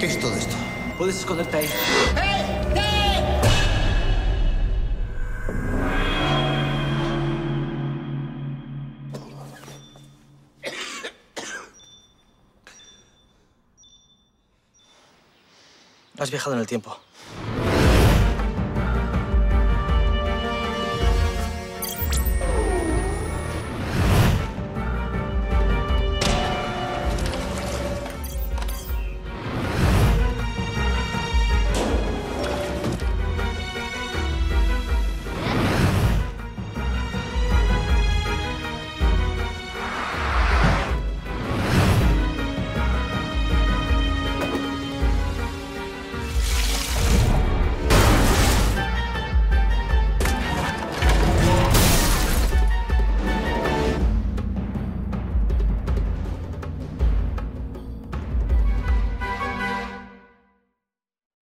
¿Qué es todo esto? Puedes esconderte ahí. Has viajado en el tiempo.